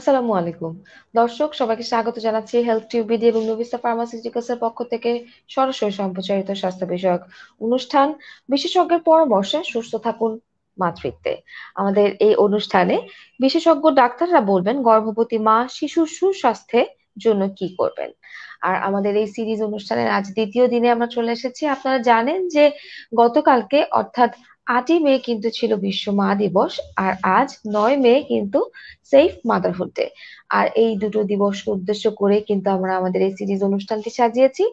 আসসালামু আলাইকুম। দর্শক, সবাইকে স্বাগত জানাচ্ছি হেলথ এবং নবিস্তা পক্ষ থেকে সরাসরি সম্প্রচারিত স্বাস্থ্য বিষয়ক অনুষ্ঠান। বিশেষজ্ঞের পরামর্শে সুস্থ থাকুন মাতৃত্বে। আমাদের এই অনুষ্ঠানে বিশেষজ্ঞ ডাক্তাররা বলবেন, গর্ভবতী মা শিশুর সুস্বাস্থ্যের জন্য কি করবেন? আর আমাদের এই সিরিজ অনুষ্ঠানের আজ দ্বিতীয় দিনে আমরা চলে এসেছি। আপনারা জানেন যে গতকালকে, অর্থাৎ আটই মে কিন্তু ছিল বিশ্ব মা দিবস, আর আজ নয় মে কিন্তু সেফ মাদারহুড ডে আর এই দুটো দিবসকে উদ্দেশ্য করে কিন্তু আমরা আমাদের এই সিরিজ অনুষ্ঠানটি সাজিয়েছি,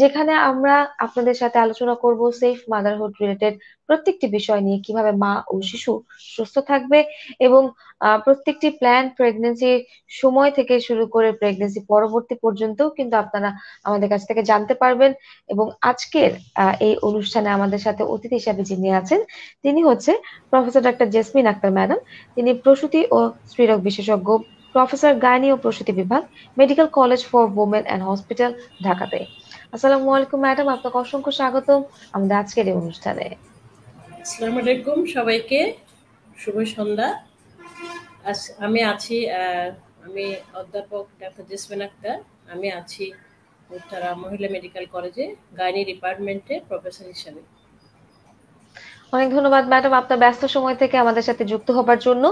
যেখানে আমরা আপনাদের সাথে আলোচনা করব সেফ মাদারহুড রিলেটেড প্রত্যেকটি বিষয় নিয়ে, কীভাবে মা ও শিশু সুস্থ থাকবে এবং প্রত্যেকটি প্ল্যান প্রেগনেন্সি সময় থেকে শুরু করে প্রেগনেন্সি পরবর্তী পর্যন্ত কিন্তু আপনারা আমাদের কাছ থেকে জানতে পারবেন এবং আজকের এই অনুষ্ঠানে আমাদের সাথে অতিথি হিসাবে যিনি আছেন, তিনি হচ্ছে professor doctor Jesmin Akter madam. তিনি প্রসূতি ও স্ত্রীরোগ বিশেষজ্ঞ প্রফেসর গাইনি ও প্রসূতি বিভাগ, medical college for women and hospital, ঢাকাতে। আসসালামু আলাইকুম ম্যাডাম, আপনাকে অসংখ্য স্বাগত আমাদের আজকের এই অনুষ্ঠানে। আসসালামু আলাইকুম সবাইকে, শুভ সন্ধ্যা। আমি আছি আমি অধ্যাপক ডাক্তার জেসমিন আক্তার, আমি আছি উত্তরা মহিলা মেডিকেল কলেজে, গাইনি ডিপার্টমেন্টে প্রফেসর হিসাবে। অনেক ধন্যবাদ ম্যাডাম আপনার ব্যস্ত সময় থেকে আমাদের সাথে যুক্ত হবার জন্য।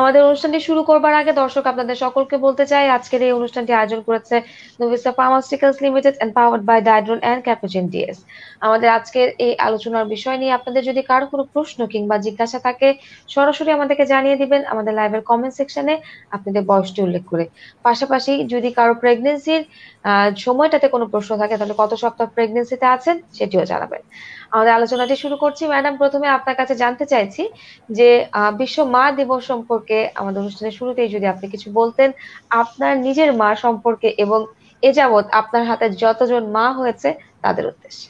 আমাদের অনুষ্ঠানটি শুরু করবার আগে দর্শক আপনাদের সকলকে বলতে চাই, আজকের এই অনুষ্ঠানটি আয়োজন করেছে Novista pharmaceuticals limited and powered by Dydron and Capozin DS আমাদের আজকের এই আলোচনার বিষয় নিয়ে আপনাদের যদি কারও কোনো প্রশ্ন কিংবা জিজ্ঞাসা থাকে, সরাসরি আমাদেরকে জানিয়ে দিবেন আমাদের লাইভের কমেন্ট সেকশনে আপনাদের বয়সটি উল্লেখ করে। পাশাপাশি যদি কারও প্রেগনেন্সির সময়টাতে কোনো প্রশ্ন থাকে, তাহলে কত সপ্তাহ প্রেগনেন্সিতে আছেন সেটিও জানাবেন। আমাদের আলোচনাটি শুরু করছি। ম্যাডাম, প্রথমে আপনার কাছে জানতে চাইছি যে বিশ্ব মা দিবস সম্পর্কে আমাদের অনুষ্ঠানের শুরুতেই যদি আপনি কিছু বলতেন, আপনার নিজের মা সম্পর্কে এবং এ যাবৎ আপনার হাতে যতজন মা হয়েছে তাদের উদ্দেশ্যে।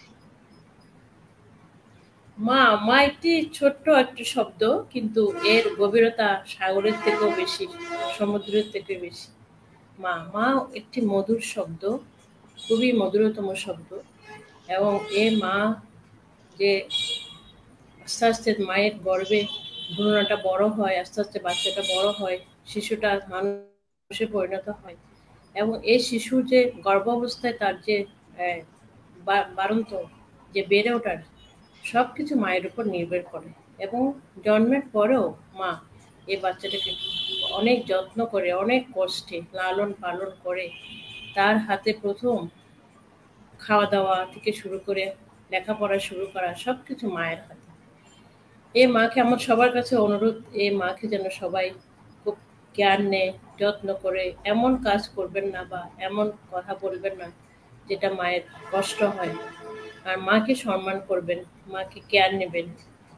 মা মা একটি ছোট্ট একটি শব্দ, কিন্তু এর গভীরতা সাগরের থেকেও বেশি, সমুদ্রের থেকে বেশি। মা মা একটি মধুর শব্দ, খুবই মধুরতম শব্দ, এবং এ মা যে আস্তে আস্তে মায়ের গর্বে ভ্রূণটা বড় হয়, আস্তে আস্তে বাচ্চাটা বড় হয়, শিশুটা মানুষে পরিণত হয়, এবং এই শিশুর যে গর্ভ অবস্থায় তার যে বারন্ত যে বেড়ে ওঠার সব কিছু মায়ের উপর নির্ভর করে, এবং জন্মের পরেও মা এই বাচ্চাটাকে অনেক যত্ন করে, অনেক কষ্টে লালন পালন করে। তার হাতে প্রথম খাওয়া দাওয়া থেকে শুরু করে লেখাপড়া শুরু করা সব কিছু মায়ের হাতে। এই মাকে আমার সবার কাছে অনুরোধ এই মাকে যেন সবাই খুব জ্ঞান নেয়, যত্ন করে। এমন কাজ করবেন না বা এমন কথা বলবেন না যেটা মায়ের কষ্ট হয়। আর মাকে সম্মান করবেন, মাকে কেয়ার নেবেন।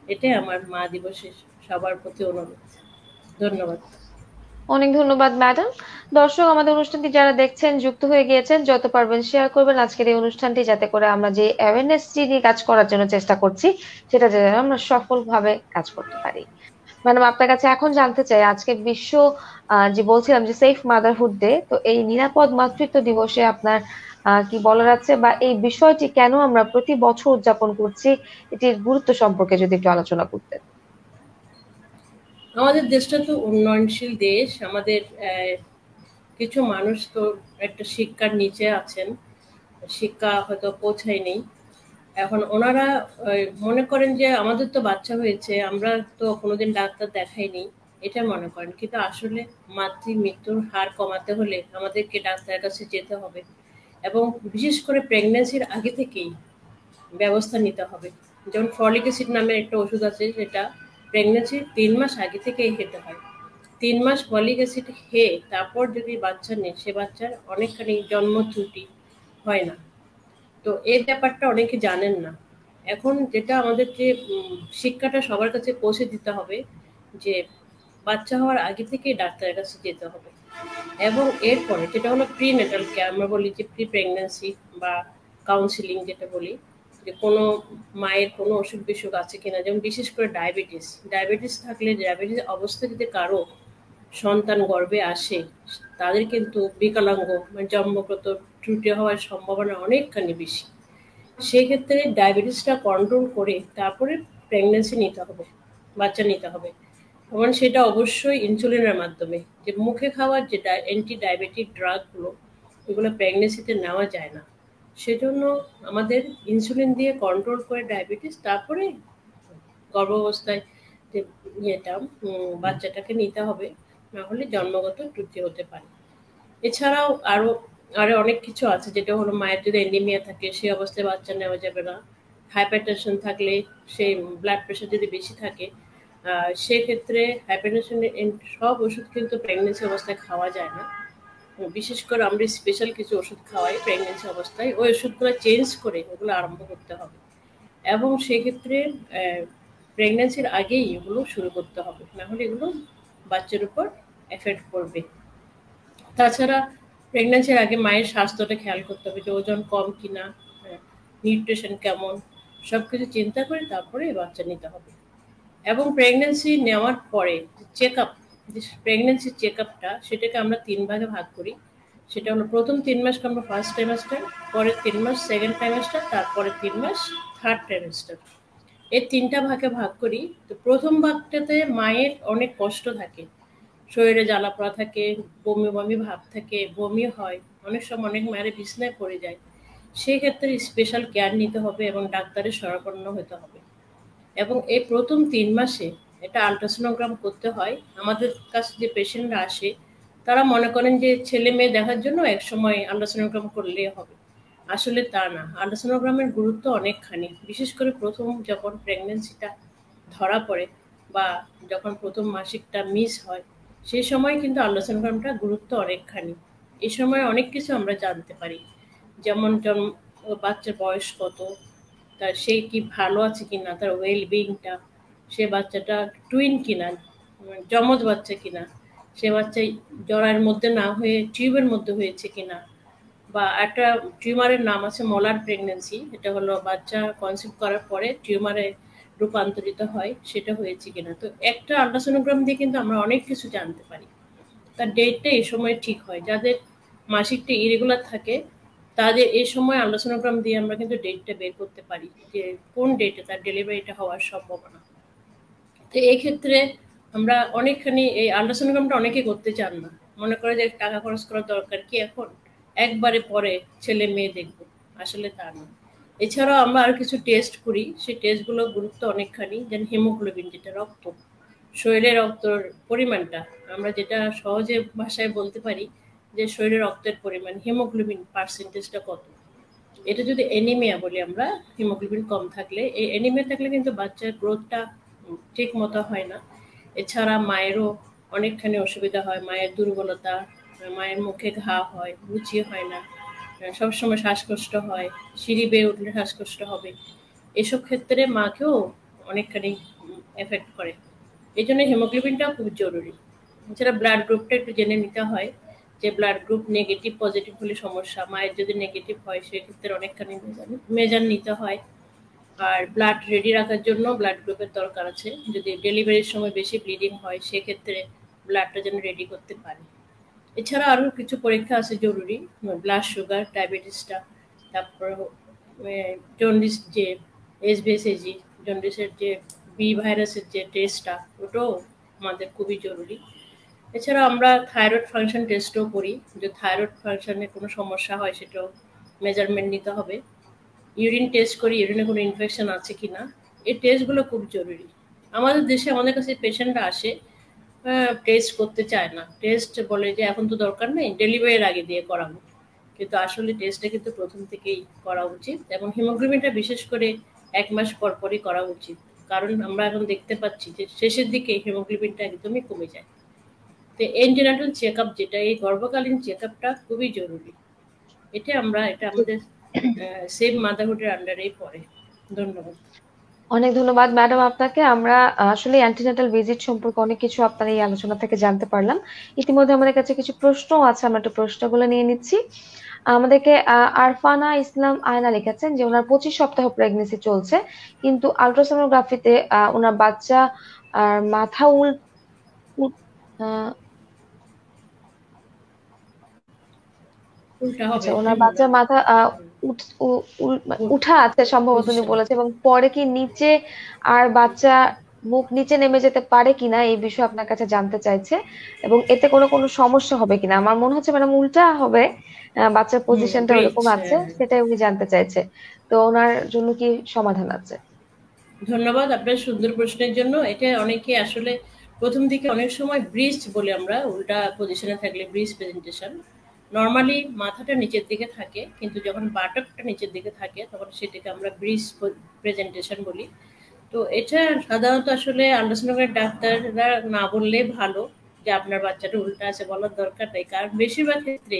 এটাই আমার মা দিবসের সবার প্রতি অনুরোধ। ধন্যবাদ। অনেক ধন্যবাদ, ম্যাডাম। দর্শক, আমাদের অনুষ্ঠানটি যারা দেখছেন, যুক্ত হয়ে গিয়েছেন, যত পারবেন শেয়ার করবেন। আজকের এই অনুষ্ঠানটি যাতে করে আমরা যে অ্যাওয়ারনেস নিয়ে কাজ করার জন্য চেষ্টা করছি, সেটা যেন আমরা সফলভাবে কাজ করতে পারি। ম্যাডাম, আপনার কাছে এখন জানতে চাই, আজকে বিশ্ব যে বলছিলাম যে সেফ মাদারহুড ডে তো এই নিরাপদ মাতৃত্ব দিবসে আপনার কি বলার আছে? বা এই বিষয়টি কেন আমরা প্রতি বছর উদযাপন করছি? এটির গুরুত্ব সম্পর্কে যদি একটু আলোচনা করতেন। আমাদের দেশটা তো উন্নয়নশীল দেশ, আমাদের কিছু মানুষ তো একটা শিক্ষার নিচে আছেন। শিক্ষা হয়তো পৌঁছায়নি। এখন ওনারা মনে করেন যে আমাদের তো বাচ্চা হয়েছে, আমরা তো কোনোদিন ডাক্তার দেখাইনি এটা মনে করেন। কিন্তু আসলে মাতৃ মৃত্যুর হার কমাতে হলে আমাদেরকে ডাক্তারের কাছে যেতে হবে এবং বিশেষ করে প্রেগনেন্সির আগে থেকেই ব্যবস্থা নিতে হবে। যেমন ফলিক অ্যাসিড নামের একটা ওষুধ আছে যেটা প্রেগনেন্সির তিন মাস আগে থেকেই খেতে হয়। তিন মাস ফলিক অ্যাসিড খেয়ে তারপর যদি বাচ্চা নেই, সে বাচ্চার অনেকখানি জন্ম ত্রুটি হয় না। তো এই ব্যাপারটা অনেকে জানেন না। এখন যেটা আমাদের যে শিক্ষাটা সবার কাছে পৌঁছে দিতে হবে যে, বাচ্চা হওয়ার আগে থেকেই ডাক্তারের কাছে যেতে হবে। এবং এরপরে, যেটা হলো প্রি নেটাল কেয়ার আমরা বলি যে প্রি প্রেগনেন্সি বা কাউন্সিলিং যেটা বলি যে কোনো মায়ের কোনো অসুখ বিসুখ আছে কিনা, যেমন বিশেষ করে ডায়াবেটিস। ডায়াবেটিস থাকলে ডায়াবেটিস অবস্থা যদি কারও সন্তান গর্ভে আসে, তাদের কিন্তু বিকলাঙ্গ মানে জন্মগত ত্রুটি হওয়ার সম্ভাবনা অনেকখানি বেশি। সেক্ষেত্রে ডায়াবেটিসটা কন্ট্রোল করে তারপরে প্রেগনেন্সি নিতে হবে, বাচ্চা নিতে হবে। তখন সেটা অবশ্যই ইনসুলিনের মাধ্যমে। যে মুখে খাওয়ার যেটা অ্যান্টি ডায়াবেটিক ড্রাগগুলো এগুলো প্রেগনেন্সিতে নেওয়া যায় না। সেজন্য আমাদের ইনসুলিন দিয়ে কন্ট্রোল করে ডায়াবেটিস তারপরে গর্ভাবস্থায় যে ইয়েটা বাচ্চাটাকে নিতে হবে, না হলে জন্মগত ত্রুটি হতে পারে। এছাড়াও আরও আরও অনেক কিছু আছে, যেটা হলো মায়ের যদি এন্ডিমিয়া থাকে সেই অবস্থায় বাচ্চা নেওয়া যাবে না। হাইপারটেনশন থাকলে সেই ব্লাড প্রেশার যদি বেশি থাকে সেক্ষেত্রে হাইপারটেনশনের সব ওষুধ কিন্তু প্রেগনেন্সি অবস্থায় খাওয়া যায় না। বিশেষ করে আমরা স্পেশাল কিছু ওষুধ খাওয়াই প্রেগনেন্সি অবস্থায়। ওই ওষুধগুলো চেঞ্জ করে ওগুলো আরম্ভ করতে হবে। এবং সেক্ষেত্রে প্রেগনেন্সির আগেই এগুলো শুরু করতে হবে। নাহলে এগুলো বাচ্চার উপর এফেক্ট করবে তাছাড়া প্রেগনেন্সির আগে মায়ের স্বাস্থ্যটা খেয়াল করতে হবে যে ওজন কম কিনা নিউট্রিশন কেমন সব কিছু চিন্তা করে তারপরে বাচ্চা নিতে হবে। এবং প্রেগনেন্সি নেওয়ার পরে চেক আপ যে প্রেগনেন্সি চেক আপটা সেটাকে আমরা তিন ভাগে ভাগ করি। সেটা হলো প্রথম তিন মাসকে আমরা ফার্স্ট ট্রাইমাস্টার পরের তিন মাস সেকেন্ড ট্রাইমাস্টার তারপরে তিন মাস থার্ড ট্রাইমাস্টার এই তিনটা ভাগে ভাগ করি, তো প্রথম ভাগটাতে মায়ের অনেক কষ্ট থাকে। শরীরে জ্বালা পড়া থাকে, বমি বমি ভাব থাকে, বমি হয়, অনেক সময় অনেক মায়ের বিছনায় পড়ে যায়। সেই ক্ষেত্রে স্পেশাল কেয়ার নিতে হবে এবং ডাক্তারের শরণাপন্ন হতে হবে। এবং এই প্রথম তিন মাসে এটা আলট্রাসোনোগ্রাম করতে হয়। আমাদের কাছে যে পেশেন্টরা আসে, তারা মনে করেন যে ছেলে মেয়ে দেখার জন্য এক সময় আলট্রাসোনোগ্রাম করলে হবে। আসলে তা না। আলট্রাসোনোগ্রামের গুরুত্ব অনেকখানি। বিশেষ করে প্রথম যখন প্রেগনেন্সিটা ধরা পড়ে বা যখন প্রথম মাসিকটা মিস হয় সেই সময় কিন্তু আলট্রাসোনোগ্রামটা গুরুত্ব অনেকখানি। এই সময় অনেক কিছু আমরা জানতে পারি। যেমন জন্ম বাচ্চার বয়স কত, তার সে কি ভালো আছে কি না তার ওয়েল বিংটা সে বাচ্চাটা টুইন কিনা জমজ বাচ্চা কিনা, সে বাচ্চা জরায়ের মধ্যে না হয়ে টিউবের মধ্যে হয়েছে কিনা, বা একটা টিউমারের নাম আছে মলার প্রেগনেন্সি এটা হলো বাচ্চা কনসিভ করার পরে টিউমারে রূপান্তরিত হয়, সেটা হয়েছে কিনা। তো একটা আল্ট্রাসোনোগ্রাম দিয়ে কিন্তু আমরা অনেক কিছু জানতে পারি। তার ডেটটা এই সময় ঠিক হয়, যাদের মাসিকটা ইরেগুলার থাকে, তাদের এই সময় আল্ট্রাসোনোগ্রাম দিয়ে আমরা কিন্তু ডেটটা বের করতে পারি যে কোন ডেটে তার ডেলিভারিটা হওয়ার সম্ভাবনা। তো এই ক্ষেত্রে আমরা অনেকখানি এই আল্ট্রাসোনোগ্রামটা অনেকে করতে চান না। মনে করে যে টাকা খরচ করার দরকার কি এখন? একবারে পরে ছেলে মেয়ে দেখব। আসলে তা না। এছাড়াও আমরা আর কিছু টেস্ট করি। সেই টেস্টগুলো গুরুত্ব অনেকখানি যেন হিমোগ্লোবিন যেটা রক্ত। শরীরে রক্তর পরিমাণটা, আমরা যেটা সহজে ভাষায় বলতে পারি যে শরীরে রক্তের পরিমাণ হিমোগ্লোবিন পার্সেন্টেজটা কত? এটা যদি এনিমিয়া বলি আমরা হিমোগ্লোবিন কম থাকলে, এই এনিমিয়া থাকলে কিন্তু বাচ্চার গ্রোথটা ঠিক মতো হয় না। এছাড়া মায়েরও অনেকখানি অসুবিধা হয়, মায়ের দুর্বলতা, মায়ের মুখে ঘা হয়, রুচি হয় না, সবসময় শ্বাসকষ্ট হয়, সিঁড়ি বেয়ে উঠলে শ্বাসকষ্ট হবে। এসব ক্ষেত্রে মাকেও অনেকখানি এফেক্ট করে। এই জন্য হিমোগ্লোবিনটাও খুব জরুরি। এছাড়া ব্লাড গ্রুপটা একটু জেনে নিতে হয় যে ব্লাড গ্রুপ নেগেটিভ পজিটিভ হলে সমস্যা, মায়ের যদি নেগেটিভ হয়, সেক্ষেত্রে অনেকখানি মেজার নিতে হয়। আর ব্লাড রেডি রাখার জন্য ব্লাড গ্রুপের দরকার আছে। যদি ডেলিভারির সময় বেশি ব্লিডিং হয়, সেক্ষেত্রে ব্লাডটা যেন রেডি করতে পারে। এছাড়া আরও কিছু পরীক্ষা আছে জরুরি ব্লাড সুগার ডায়াবেটিসটা তারপর জন্ডিস যে এসবিএসএজি জন্ডিসের যে বি ভাইরাসের যে টেস্টটা ওটাও আমাদের খুবই জরুরি। এছাড়া আমরা থাইরয়েড ফাংশন টেস্টও করি। যে থাইরয়েড ফাংশনে কোনো সমস্যা হয়, সেটাও মেজারমেন্ট নিতে হবে। ইউরিন টেস্ট করি, ইউরিনে কোনো ইনফেকশন আছে কি না এই টেস্টগুলো খুব জরুরি। আমাদের দেশে, আমাদের কাছে পেশেন্টরা আসে টেস্ট করতে চায় না। টেস্ট বলে যে, এখন তো দরকার নেই ডেলিভারির আগে দিয়ে করাবো। কিন্তু আসলে টেস্টটা কিন্তু প্রথম থেকেই করা উচিত এবং হিমোগ্লোবিনটা বিশেষ করে এক মাস পর পরই করা উচিত। কারণ আমরা এখন দেখতে পাচ্ছি যে, শেষের দিকে হিমোগ্লোবিনটা একদমই কমে যায়। তো এন্টিনাটাল চেক আপ যেটা, এই গর্ভকালীন চেক আপটা খুবই জরুরি। এটা আমরা, এটা আমাদের সেভ মাদারহুডের আন্ডারেই পড়ে। ধন্যবাদ। অনেক ধন্যবাদ ম্যাডাম আপনাকে। আমরা আসলে অ্যান্টিনাটাল ভিজিট সম্পর্কে অনেক কিছু আপনার এই আলোচনা থেকে জানতে পারলাম। ইতিমধ্যে আমাদের কাছে কিছু প্রশ্ন আছে আমরা একটু প্রশ্নগুলো নিয়ে নিচ্ছি। আমাদেরকে আরফানা ইসলাম আয়না লিখেছেন যে ওনার পঁচিশ সপ্তাহ প্রেগনেন্সি চলছে কিন্তু আলট্রাসোনোগ্রাফিতে ওনার বাচ্চা আর মাথা উল আচ্ছা ওনার বাচ্চার মাথা উঠা আছে সম্ভবত উনি বলেছে এবং পরে কি নিচে আর বাচ্চা মুখ নিচে নেমে যেতে পারে কিনা এই বিষয়ে আপনার কাছে জানতে চাইছে এবং এতে কোনো কোনো সমস্যা হবে কিনা? আমার মনে হচ্ছে ম্যাডাম উল্টা হবে। বাচ্চার পজিশনটা ওরকম আছে হ্যাঁ। সেটাই উনি জানতে চাইছে। তো ওনার জন্য কি সমাধান আছে? ধন্যবাদ আপনার সুন্দর প্রশ্নের জন্য। এটা অনেকে আসলে প্রথম দিকে অনেক সময় ব্রিজ বলে আমরা উল্টা পজিশনে থাকলে ব্রিজ প্রেজেন্টেশন নর্মালি মাথাটা নিচের দিকে থাকে, কিন্তু যখন বাটকটা নিচের দিকে থাকে, তখন সেটাকে আমরা ব্রিজ প্রেজেন্টেশন বলি। তো এটা সাধারণত আসলে আল্ট্রাসোনোগ্রাফি ডাক্তাররা না বললে ভালো যে আপনার বাচ্চাটা উল্টা আছে বলার দরকার নেই। কারণ বেশিরভাগ ক্ষেত্রে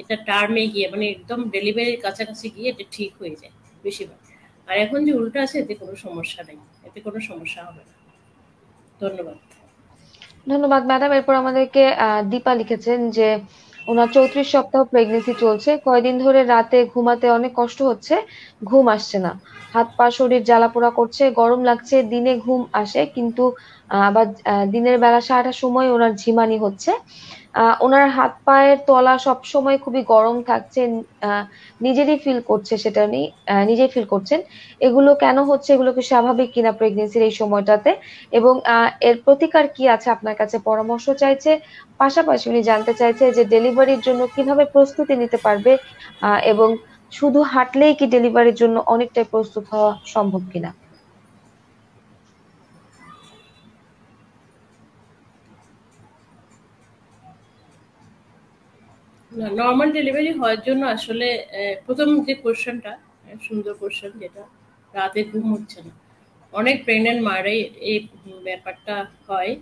এটা টার্মে গিয়ে মানে একদম ডেলিভারির কাছাকাছি গিয়ে এটা ঠিক হয়ে যায়, বেশিরভাগ। আর এখন যে উল্টা আছে, এতে কোনো সমস্যা নেই, এতে কোনো সমস্যা হবে না। ধন্যবাদ। ধন্যবাদ ম্যাডাম এরপর আমাদেরকে দীপা লিখেছেন যে ওনার চৌত্রিশ সপ্তাহ প্রেগনেন্সি চলছে। কয়দিন ধরে রাতে ঘুমাতে অনেক কষ্ট হচ্ছে, ঘুম আসছে না। হাত পা শরীর জ্বালাপোড়া করছে, গরম লাগছে, দিনে ঘুম আসে, কিন্তু আবার দিনের বেলা সারাটা সময় ওনার ঝিমানি হচ্ছে। ওনার হাত পায়ের তলা সবসময় খুবই গরম থাকছে নিজেরই ফিল করছে সেটা উনি নিজেই ফিল করছেন। এগুলো কেন হচ্ছে? এগুলো কি স্বাভাবিক কিনা প্রেগনেন্সির এই সময়টাতে? এবং এর প্রতিকার কি আছে আপনার কাছে? পরামর্শ চাইছে, পাশাপাশি উনি জানতে চাইছে যে ডেলিভারির জন্য কীভাবে প্রস্তুতি নিতে পারবে এবং শুধু হাঁটলেই কি ডেলিভারির জন্য অনেকটাই প্রস্তুত হওয়া সম্ভব কিনা? নর্মাল ডেলিভারি হওয়ার জন্য আসলে প্রথম যে কোশ্চেনটা সুন্দর কোশ্চেন যেটা, রাতে ঘুম হচ্ছে না। অনেক প্রেগনেন্ট মারাই এই ব্যাপারটা হয়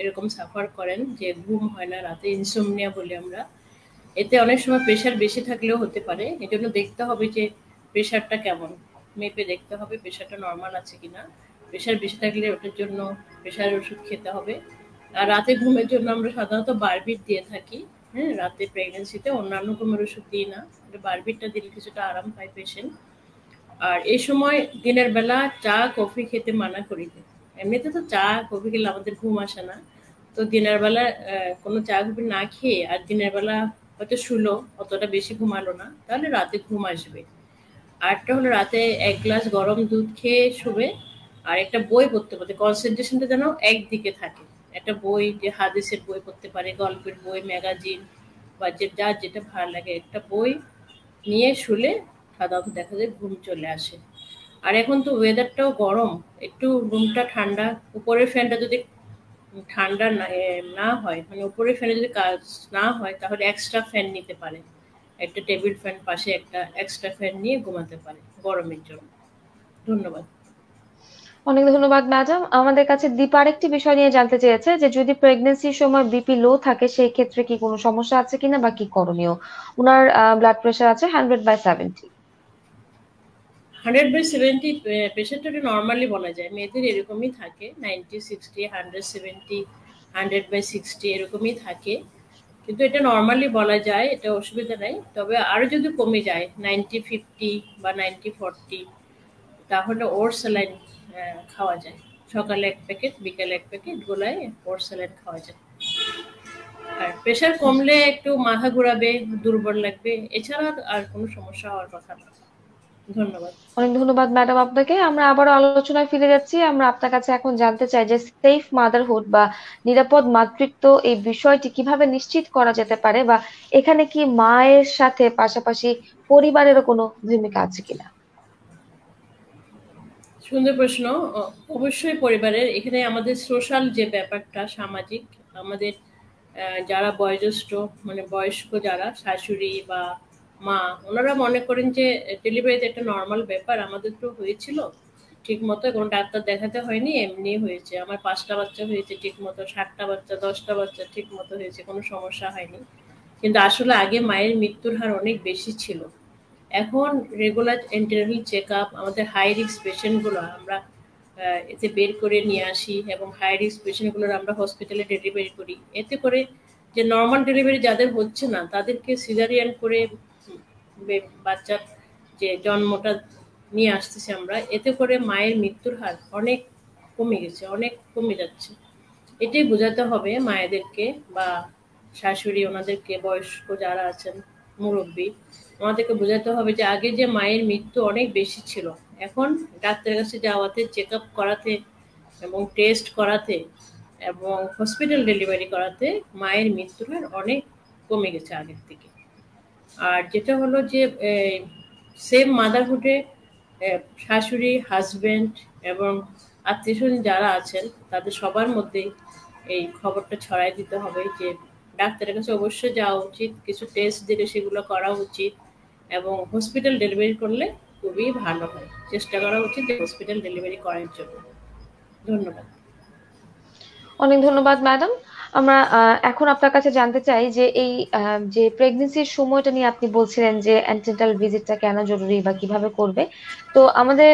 এরকম সাফার করেন যে ঘুম হয় না, রাতে ইনসোমনিয়া বলি আমরা। এতে অনেক সময় প্রেশার বেশি থাকলেও হতে পারে এই জন্য দেখতে হবে যে প্রেশারটা কেমন। মেপে দেখতে হবে প্রেশারটা নর্মাল আছে কিনা। প্রেশার বেশি থাকলে ওটার জন্য প্রেশার ওষুধ খেতে হবে। আর রাতে ঘুমের জন্য আমরা সাধারণত বারবিট দিয়ে থাকি। হ্যাঁ রাতে প্রেগনেন্সিতে অন্যান্য ঘুমের ওষুধ দিই না। বারবিটটা দিলে কিছুটা আরাম পায় পেশেন্ট আর এই সময় দিনের বেলা চা, কফি খেতে মানা করি এমনিতে তো চা, কফি খেলে আমাদের ঘুম আসে না। তো দিনের বেলা কোনো চা, কফি না খেয়ে আর দিনের বেলা হয়তো শুলো, অতটা বেশি ঘুমালো না, তাহলে রাতে ঘুম আসবে। আরটা হলো রাতে এক গ্লাস গরম দুধ খেয়ে শুবে। আর একটা বই পড়তে পড়তে কনসেন্ট্রেশনটা যেন একদিকে থাকে। একটা বই, যে হাদিসের বই পড়তে পারে, গল্পের বই, ম্যাগাজিন, বা যে যার যেটা ভালো লাগে, একটা বই নিয়ে শুলে সাধারণত দেখা যায় ঘুম চলে আসে। আর এখন তো ওয়েদারটাও গরম, একটু রুমটা ঠান্ডা, উপরের ফ্যানটা যদি ঠান্ডা না হয় মানে উপরের ফ্যানে যদি কাজ না হয়, তাহলে এক্সট্রা ফ্যান নিতে পারে। একটা টেবিল ফ্যান পাশে একটা এক্সট্রা ফ্যান নিয়ে ঘুমাতে পারে, গরমের জন্য। ধন্যবাদ। অনেক ধন্যবাদ ম্যাডাম আমাদের কাছে দীপা আরেকটি বিষয় নিয়ে জানতে চেয়েছে যে, যদি প্রেগনেন্সির সময় বিপি লো থাকে, সেই ক্ষেত্রে কি কোনো সমস্যা আছে কিনা বা কি করণীয়? উনার ব্লাড প্রেশার আছে hundred by seventy hundred by seventy প্রেশারটা নর্মালি বলা যায়। মেয়েদের এরকমই থাকে ninety sixty hundred seventy hundred by sixty এরকমই থাকে। কিন্তু এটা নর্মালি বলা যায়, এটা অসুবিধা নাই। তবে আরও যদি কমে যায় নাইনটি ফিফটি বা নাইনটি ফর্টি তাহলে ওর স্যালাইন খাওয়া যায়। সকালে এক প্যাকেট, বিকালে এক প্যাকেট, গোলায় ওর স্যালাইন খাওয়া যায়। আর প্রেশার কমলে একটু মাথা ঘোরাবে, দুর্বল লাগবে। এছাড়া আর কোনো সমস্যা হওয়ার কথা না। ধন্যবাদ। অনেক ধন্যবাদ ম্যাডাম আপনাকে। আমরা আবারও আলোচনায় ফিরে যাচ্ছি। আমরা আপনার কাছে এখন জানতে চাই যে সেফ মাদারহুড বা নিরাপদ মাতৃত্ব এই বিষয়টি কীভাবে নিশ্চিত করা যেতে পারে বা এখানে কি মায়ের সাথে পাশাপাশি পরিবারেরও কোনো ভূমিকা আছে কিনা? সুন্দর প্রশ্ন। অবশ্যই পরিবারের, এখানে আমাদের সোশ্যাল যে ব্যাপারটা, সামাজিক, আমাদের যারা বয়োজ্যেষ্ঠ মানে বয়স্ক যারা, শাশুড়ি বা মা, ওনারা মনে করেন যে ডেলিভারিতে একটা নর্মাল ব্যাপার, আমাদের তো হয়েছিল ঠিক মতো কোনো ডাক্তার দেখাতে হয়নি, এমনি হয়েছে। আমার পাঁচটা বাচ্চা হয়েছে ঠিক মতো সাতটা বাচ্চা, দশটা বাচ্চা ঠিক মতো হয়েছে, কোনো সমস্যা হয়নি। কিন্তু আসলে আগে মায়ের মৃত্যুর হার অনেক বেশি ছিল। এখন রেগুলার এন্টারনাল চেক আপ আমাদের হাই রিস্ক পেশেন্টগুলো আমরা এতে বের করে নিয়ে আসি এবং হাই রিস্ক পেশেন্টগুলোর আমরা হসপিটালে ডেলিভারি করি। এতে করে যে নর্মাল ডেলিভারি যাদের হচ্ছে না, তাদেরকে সিজারিয়ান করে বাচ্চার যে জন্মটা নিয়ে আসতেছি আমরা, এতে করে মায়ের মৃত্যুর হার অনেক কমে গেছে, অনেক কমে যাচ্ছে। এটাই বোঝাতে হবে মায়েদেরকে বা শাশুড়ি ওনাদেরকে, বয়স্ক যারা আছেন, মুরব্বী আমাদেরকে বোঝাতে হবে যে আগে যে মায়ের মৃত্যু অনেক বেশি ছিল, এখন ডাক্তারের কাছে যাওয়াতে চেক আপ করাতে এবং টেস্ট করাতে এবং হসপিটাল ডেলিভারি করাতে মায়ের মৃত্যুর অনেক কমে গেছে আগের থেকে। আর যেটা হলো যে সেম মাদারহুডে শাশুড়ি হাজব্যান্ড এবং আত্মীয় যারা আছেন, তাদের সবার মধ্যে এই খবরটা ছড়াই দিতে হবে যে, ডাক্তারের কাছে অবশ্যই যাওয়া উচিত, কিছু টেস্ট দিলে সেগুলো করা উচিত। এবং হসপিটাল ডেলিভারি করলে খুবই ভালো হয়। চেষ্টা করা উচিত যে হসপিটাল ডেলিভারি করার জন্য। ধন্যবাদ। অনেক ধন্যবাদ ম্যাডাম আমরা এখন আপনার কাছে জানতে চাই যে এই যে প্রেগনেন্সির সময়টা নিয়ে আপনি বলছিলেন যে অ্যান্টেনাল ভিজিটটা কেন জরুরি বা কীভাবে করবে, তো আমাদের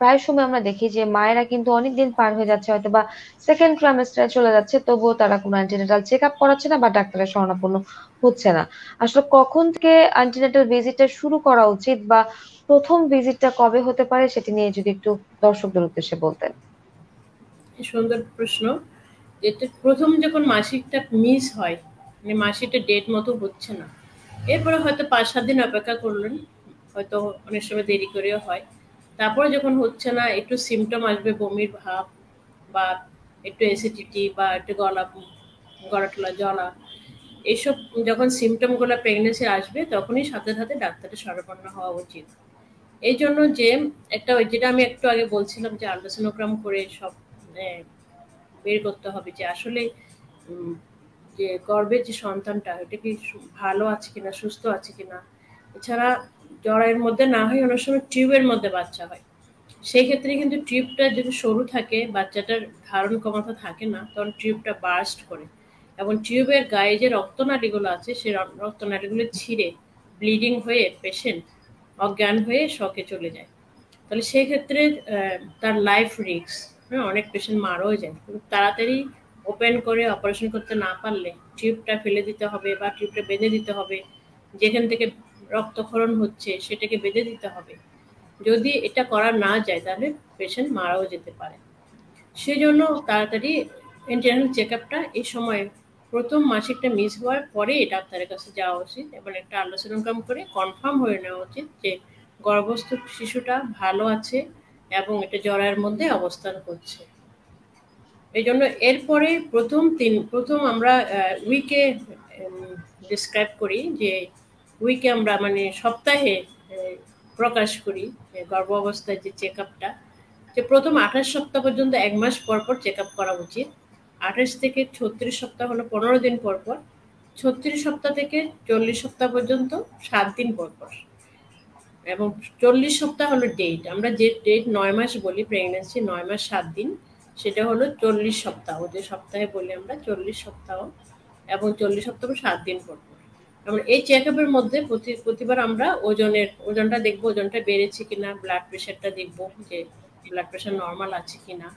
প্রায় সময় আমরা দেখি যে মায়েরা কিন্তু অনেক দিন পার হয়ে যাচ্ছে হয়তো বা সেকেন্ড ট্রাইমেস্টারে চলে যাচ্ছে, তবুও তারা কোনো অ্যান্টিনেটাল চেক আপ করাচ্ছে না বা ডাক্তারের শরণাপন্ন হচ্ছে না। আসলে কখন থেকে অ্যান্টিনেটাল ভিজিটটা শুরু করা উচিত বা প্রথম ভিজিটটা কবে হতে পারে সেটি নিয়ে যদি একটু দর্শকদের উদ্দেশ্যে বলতেন। সুন্দর প্রশ্ন। এটা প্রথম যখন মাসিকটা মিস হয় মানে মাসিকটা ডেট মতো হচ্ছে না, এরপরে হয়তো পাঁচ সাত দিন অপেক্ষা করলেন, হয়তো অনেক সময় দেরি করেও হয়। তারপরে যখন হচ্ছে না, একটু সিমটম আসবে, বমির ভাব বা একটু অ্যাসিডিটি বা একটু গলা গলা টলা, জ্বলা এইসব যখন সিমটমগুলো প্রেগনেন্সি আসবে, তখনই সাথে সাথে ডাক্তারের সরবরাহ হওয়া উচিত। এই জন্য যে একটা, যেটা আমি একটু আগে বলছিলাম যে আল্ট্রাসোনোগ্রাম করে সব বের করতে হবে যে আসলে যে গর্বের যে সন্তানটা, এটা কি ভালো আছে কিনা, সুস্থ আছে কিনা? এছাড়া জরায়ের মধ্যে না হয় অনেক সময় টিউবের মধ্যে বাচ্চা হয়। সেই ক্ষেত্রে কিন্তু টিউবটা যদি সরু থাকে, বাচ্চাটার ধারণ ক্ষমতা থাকে না, তখন টিউবটা বার্স্ট করে। এবং টিউবের গায়ে যে রক্তনালীগুলো আছে সেই রক্তনালীগুলো ছিঁড়ে ব্লিডিং হয়ে পেশেন্ট অজ্ঞান হয়ে শকে চলে যায়। তাহলে সেই ক্ষেত্রে তার লাইফ রিক্স হ্যাঁ অনেক পেশেন্ট মারাও যায়। কিন্তু তাড়াতাড়ি ওপেন করে অপারেশন করতে না পারলে টিউবটা ফেলে দিতে হবে বা টিউবটা বেঁধে দিতে হবে, যেখান থেকে রক্তক্ষরণ হচ্ছে সেটাকে বেঁধে দিতে হবে। যদি এটা করা না যায়, তাহলে পেশেন্ট মারাও যেতে পারে। সেই জন্য তাড়াতাড়ি ইন্টারনাল চেক আপটা এই সময় প্রথম মাসিকটা মিস হওয়ার পরে ডাক্তারের কাছে যাওয়া উচিত এবং একটা আলোচনা আল্ট্রাসাউন্ড করে কনফার্ম হয়ে নেওয়া উচিত যে গর্ভস্থ শিশুটা ভালো আছে এবং এটা জরায়ের মধ্যে অবস্থান করছে। এই জন্য এরপরে প্রথম তিন, প্রথম আমরা উইকে ডিসক্রাইব করি যে উইকে আমরা মানে সপ্তাহে প্রকাশ করি গর্ভ অবস্থায় যে চেক আপটা যে প্রথম আঠাশ সপ্তাহ পর্যন্ত এক মাস পর পর চেক আপ করা উচিত। আঠাশ থেকে ছত্রিশ সপ্তাহ হলো পনেরো দিন পর পর। ছত্রিশ সপ্তাহ থেকে চল্লিশ সপ্তাহ পর্যন্ত সাত দিন পর পর। এবং চল্লিশ সপ্তাহ হলো ডেট আমরা যে ডেট নয় মাস বলি প্রেগনেন্সি নয় মাস সাত দিন, সেটা হলো চল্লিশ সপ্তাহ। যে সপ্তাহে বলি আমরা চল্লিশ সপ্তাহ এবং চল্লিশ সপ্তাহ সাত দিন পর এবং এই চেক আপের মধ্যে প্রতি, প্রতিবার আমরা ওজনের, ওজনটা দেখব, ওজনটা বেড়েছে কিনা ব্লাড প্রেশারটা দেখব যে ব্লাড প্রেশার নর্মাল আছে কিনা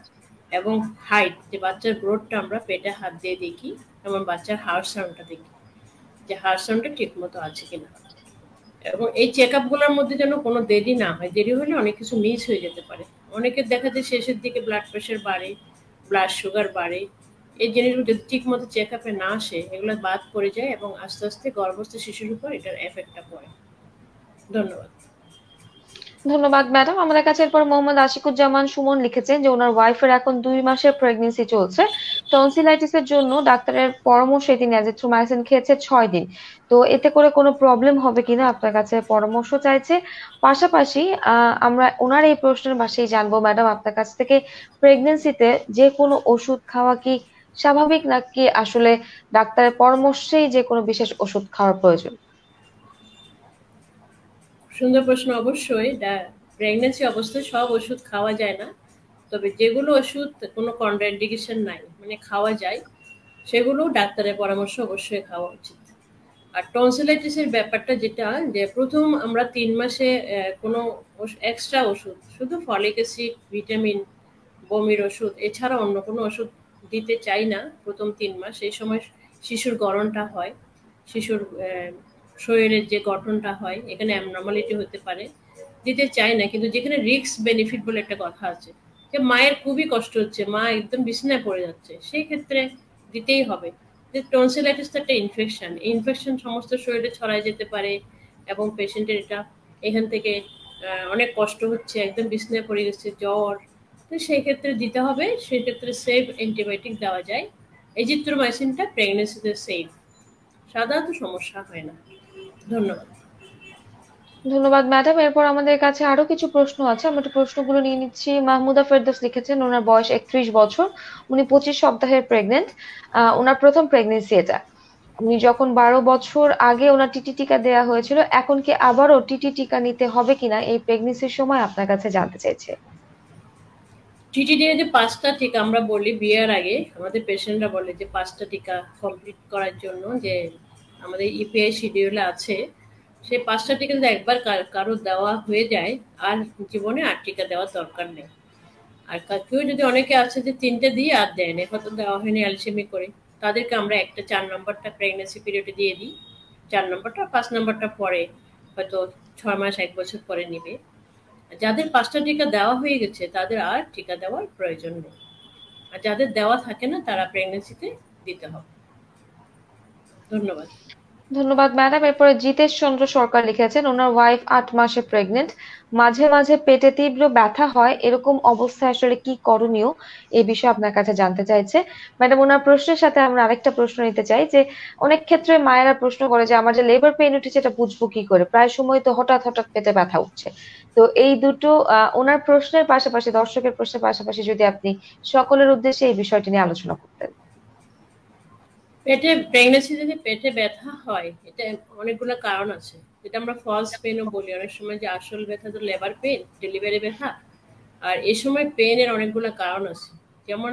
এবং হাইট যে বাচ্চার গ্রোথটা আমরা পেটে হাত দিয়ে দেখি এবং বাচ্চার হার্ট সাউন্ডটা দেখি যে হার্ট সাউন্ডটা ঠিক মতো আছে কিনা। এবং এই চেক আপগুলোর মধ্যে যেন কোনো দেরি না হয়, দেরি হলে অনেক কিছু মিস হয়ে যেতে পারে। অনেকের দেখা যায় শেষের দিকে ব্লাড প্রেশার বাড়ে ব্লাড সুগার বাড়ে। এই জিনিসগুলো যদি ঠিক মতো চেক আপে না আসে, এগুলো বাদ পড়ে যায় এবং আস্তে আস্তে গর্ভস্থ শিশুর উপর এটার এফেক্টটা পড়ে। ধন্যবাদ। ধন্যবাদ, ম্যাডাম। আমাদের কাছে এরপর মোহাম্মদ আশিকুজ্জামান সুমন লিখেছেন যে ওনার ওয়াইফের এখন দুই মাসের প্রেগনেন্সি চলছে। টনসিলাইটিসের জন্য ডাক্তারের পরামর্শে তিনি অ্যাজিথ্রোমাইসিন খেয়েছে ছয় দিন। তো এতে করে কোনো প্রবলেম হবে কিনা আপনার কাছে পরামর্শ চাইছে। পাশাপাশি আমরা ওনার এই প্রশ্নের পাশেই জানব, ম্যাডাম, আপনার কাছ থেকে প্রেগনেন্সিতে যে কোনো ওষুধ খাওয়া কি স্বাভাবিক নাকি আসলে ডাক্তারের পরামর্শেই যে কোনো বিশেষ ওষুধ খাওয়ার প্রয়োজন? সুন্দর প্রশ্ন অবশ্যই। প্রেগনেন্সি অবস্থায় সব ওষুধ খাওয়া যায় না। তবে যেগুলো ওষুধ, কোনো কন্ট্রাইন্ডিকেশন নাই মানে খাওয়া যায়, সেগুলো ডাক্তারের পরামর্শ অবশ্যই খাওয়া উচিত। আর টনসিলাইটিসের ব্যাপারটা যেটা, যে প্রথম আমরা তিন মাসে কোনো এক্সট্রা ওষুধ, শুধু ফলিক অ্যাসিড ভিটামিন বমির ওষুধ, এছাড়া অন্য কোনো ওষুধ দিতে চাই না প্রথম তিন মাস। এই সময় শিশুর গরমটা হয়, শিশুর শরীরের যে গঠনটা হয়, এখানে অ্যাবনর্মালিটি হতে পারে। দিতে চাই না, কিন্তু যেখানে রিক্স বেনিফিট বলে একটা কথা আছে, যে মায়ের খুবই কষ্ট হচ্ছে, মা একদম বিছনায় পড়ে যাচ্ছে, সেই ক্ষেত্রে দিতেই হবে। যে টনসিলাইটিস তো একটা ইনফেকশন ইনফেকশন সমস্ত শরীরে ছড়ায় যেতে পারে এবং পেশেন্টের এটা এখান থেকে অনেক কষ্ট হচ্ছে, একদম বিছনায় পড়ে গেছে, জ্বর। তো সেই ক্ষেত্রে দিতে হবে, সেই ক্ষেত্রে সেফ অ্যান্টিবায়োটিক দেওয়া যায়। এজিথ্রোমাইসিনটা প্রেগনেন্সিতে সেফ সাধারণত সমস্যা হয় না। ধন্যবাদ। ধন্যবাদ ম্যাডাম এরপর আমাদের কাছে আরও কিছু প্রশ্ন আছে। আমরা একটু প্রশ্নগুলো নিয়ে নিচ্ছি। মাহমুদা ফেরদৌস লিখেছেন ওনার বয়স একত্রিশ বছর। উনি পঁচিশ সপ্তাহের প্রেগনেন্ট ওনার প্রথম প্রেগনেন্সি এটা। উনি যখন বারো বছর আগে ওনার টিটি টিকা দেওয়া হয়েছিল এখন কি আবারও টিটি টিকা নিতে হবে কিনা এই প্রেগনেন্সির সময় আপনার কাছে জানতে চাইছে? টিটি দিয়ে যে পাঁচটা টিকা আমরা বলি বিয়ের আগে আমাদের পেশেন্টরা বলে যে পাঁচটা টিকা কমপ্লিট করার জন্য যে আমাদের ইপিআই শিডিউলে আছে, সেই পাঁচটা টিকা যদি একবার কারও দেওয়া হয়ে যায়, আর জীবনে আর টিকা দেওয়ার দরকার নেই। আর কেউ যদি অনেকে আছে যে তিনটে দিয়ে আর দেয় দেয়নি হয়তো দেওয়া হয়নি অ্যালসেমি করে, তাদেরকে আমরা একটা চার নম্বরটা প্রেগনেন্সি পিরিয়ডে দিয়ে দিই। চার নম্বরটা পাঁচ নম্বরটা পরে, হয়তো ছয় মাস, এক বছর পরে নিবে। যাদের পাঁচটা টিকা দেওয়া হয়ে গেছে, তাদের আর টিকা দেওয়ার প্রয়োজন নেই। আর যাদের দেওয়া থাকে না, তারা প্রেগনেন্সিতে দিতে হবে। ধন্যবাদ। ধন্যবাদ, ম্যাডাম। এরপরে জিতেশ চন্দ্র সরকার লিখেছেন, ওনার ওয়াইফ আট মাসে প্রেগনেন্ট মাঝে মাঝে পেটে তীব্র ব্যথা হয়। এরকম অবস্থায় আসলে কি করণীয়? এই বিষয়ে আপনার কাছে জানতে চাইছে। ম্যাডাম, ওনার প্রশ্নের সাথে আমরা আরেকটা প্রশ্ন নিতে চাই, যে অনেক ক্ষেত্রে মায়েরা প্রশ্ন করে যে, আমার যে লেবার পেইন উঠেছে, এটা বুঝব কি করে? প্রায় সময় তো হঠাৎ হঠাৎ পেটে ব্যথা উঠছে। তো এই দুটো ওনার প্রশ্নের পাশাপাশি, দর্শকের প্রশ্নের পাশাপাশি যদি আপনি সকলের উদ্দেশ্যে এই বিষয়টি নিয়ে আলোচনা করতেন। পেটে প্রেগনেন্সি যদি পেটে ব্যথা হয়, এটা অনেকগুলো কারণ আছে। যেটা আমরা ফলস পেনও বলি। অনেক সময় যে আসল ব্যথা তো লেবার পেন ডেলিভারি ব্যথা। আর এই সময় পেনের অনেকগুলো কারণ আছে। যেমন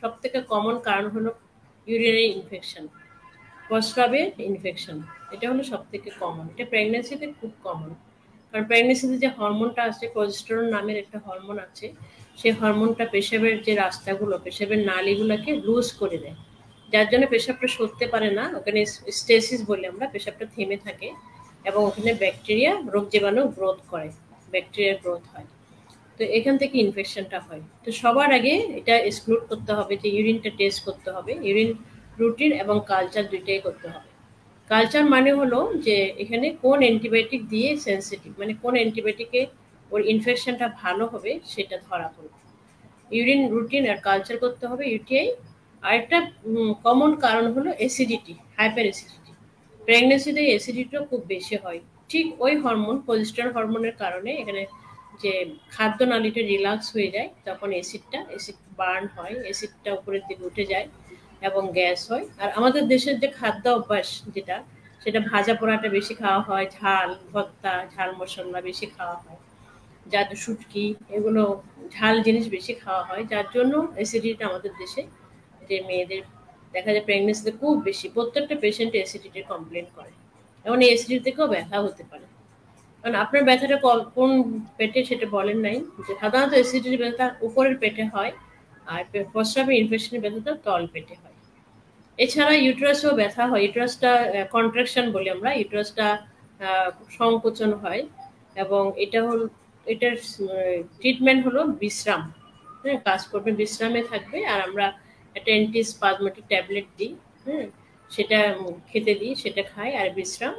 সব থেকে কমন কারণ হলো ইউরিনারি ইনফেকশন প্রস্রাবের ইনফেকশন এটা হলো সব থেকে কমন এটা প্রেগনেন্সিতে খুব কমন কারণ প্রেগনেন্সিতে যে হরমোনটা আছে প্রজেস্টেরন নামের একটা হরমোন আছে, সেই হরমোনটা পেশাবের যে রাস্তাগুলো, পেশাবের নালীগুলোকে লুজ করে দেয়। যার জন্য পেশাবটা সরতে পারে না, ওখানে স্টেসিস বলে আমরা, পেশাবটা থেমে থাকে এবং ওখানে ব্যাকটেরিয়া রোগ জীবাণু গ্রোথ করে ব্যাকটেরিয়ার গ্রোথ হয়। তো এখান থেকে ইনফেকশনটা হয়। তো সবার আগে এটা এক্সক্লুড করতে হবে যে ইউরিনটা টেস্ট করতে হবে। ইউরিন রুটিন এবং কালচার দুইটাই করতে হবে। কালচার মানে হলো যে এখানে কোন অ্যান্টিবায়োটিক দিয়ে সেন্সিটিভ মানে কোন অ্যান্টিবায়োটিকে ওর ইনফেকশনটা ভালো হবে সেটা ধরা পড়বে। ইউরিন রুটিন আর কালচার করতে হবে ইউটিআই আরেকটা কমন কারণ হলো অ্যাসিডিটি হাইপার অ্যাসিডিটি প্রেগনেন্সিতে অ্যাসিডিটিটা খুব বেশি হয়। ঠিক ওই হরমোন পজিস্টার হরমোনের কারণে এখানে যে খাদ্য নালীটা রিল্যাক্স হয়ে যায়, তখন অ্যাসিডটা অ্যাসিড বার্ন হয় অ্যাসিডটা উপরের দিকে উঠে যায় এবং গ্যাস হয়। আর আমাদের দেশের যে খাদ্য অভ্যাস যেটা, সেটা ভাজা পোড়াটা বেশি খাওয়া হয়, ঝাল ভত্তা ঝাল মশলা বেশি খাওয়া হয়। যার শুটকি, এগুলো ঝাল জিনিস বেশি খাওয়া হয়, যার জন্য অ্যাসিডিটিটা আমাদের দেশে যে মেয়েদের, দেখা যায় প্রেগনেন্সিতে খুব বেশি, প্রত্যেকটা পেশেন্ট অ্যাসিডিটির কমপ্লেন করে। এমন অ্যাসিডিটি থেকেও ব্যথা হতে পারে। কারণ আপনার ব্যথাটা কোন পেটে সেটা বলেন নাই, যে সাধারণত অ্যাসিডিটির ব্যথা উপরের পেটে হয়, আর প্রস্রাবের ইনফেকশনের ব্যথাটা তল পেটে হয়। এছাড়া ইউট্রাসও ব্যথা হয়। ইউট্রাসটা কন্ট্রাকশন বলি আমরা ইউট্রাসটা সংকোচন হয়। এবং এটা হল, এটার ট্রিটমেন্ট হলো বিশ্রাম। হ্যাঁ কাজ করবে, বিশ্রামে থাকবে। আর আমরা একটা অ্যান্টিস্পাজমেটিক ট্যাবলেট দিই, হুম, সেটা খেতে দিই, সেটা খাই, আর বিশ্রাম,